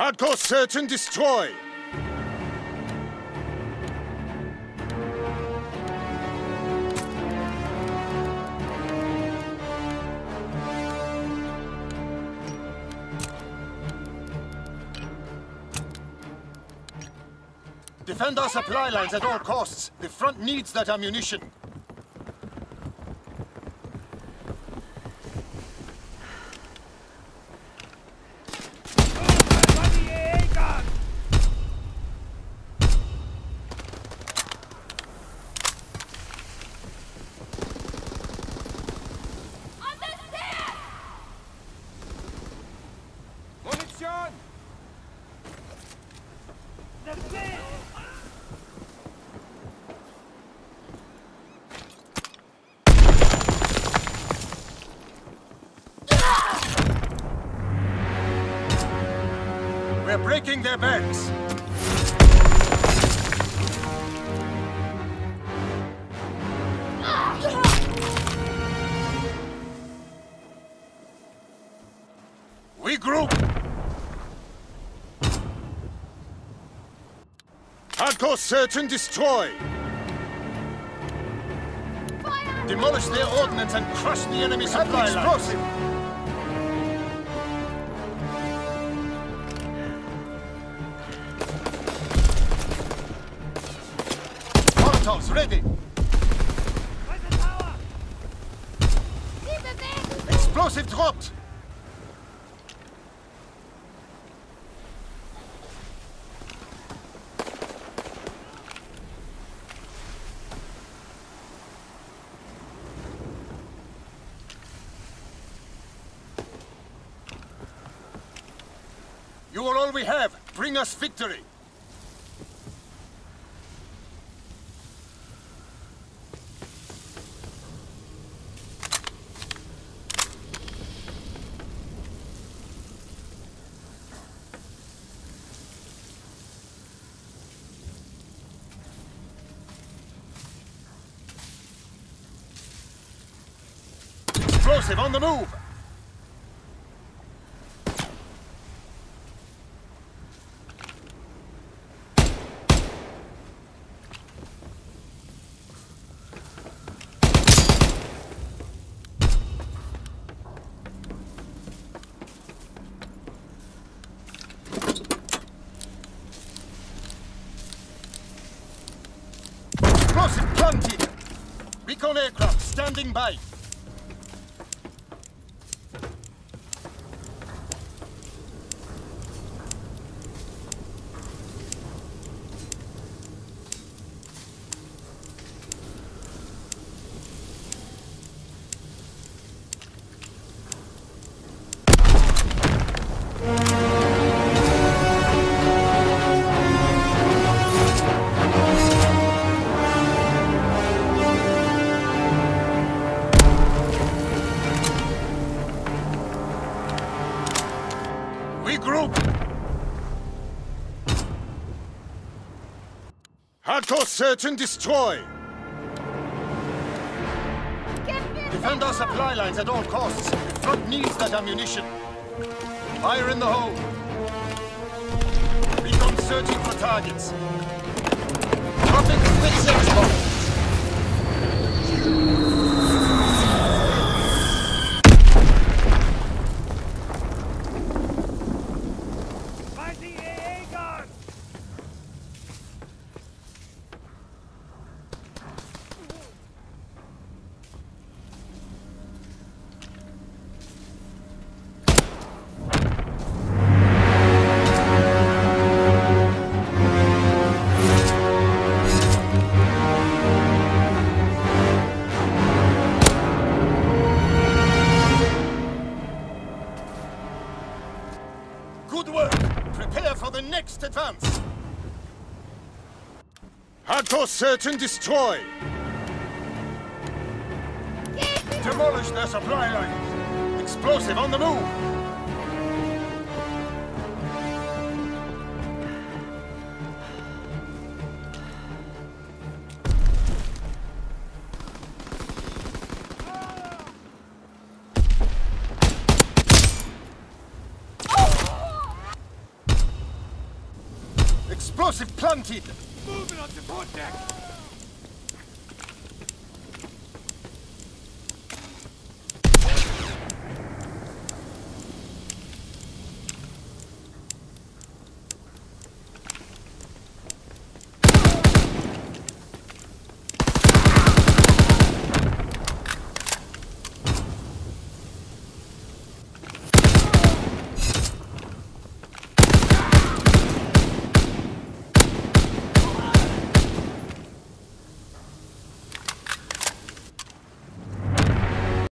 Hardcore search and destroy! Defend our supply lines at all costs. The front needs that ammunition. We're breaking their backs. We group. Hardcore search and destroy. Demolish their ordnance and crush the enemy supply lines. explosive. Molotovs ready. Explosive dropped. You are all we have. Bring us victory. Explosive on the move. Recon aircraft standing by. Regroup! Hardcore search and destroy! Defend our supply lines at all costs. Front needs that ammunition. Fire in the hole. Recon searching for targets. Dropping quick sex bombs. Next advance! Hardcore search and destroy! Demolish their supply lines! Explosive on the move! Explosive planted! Moving on support deck!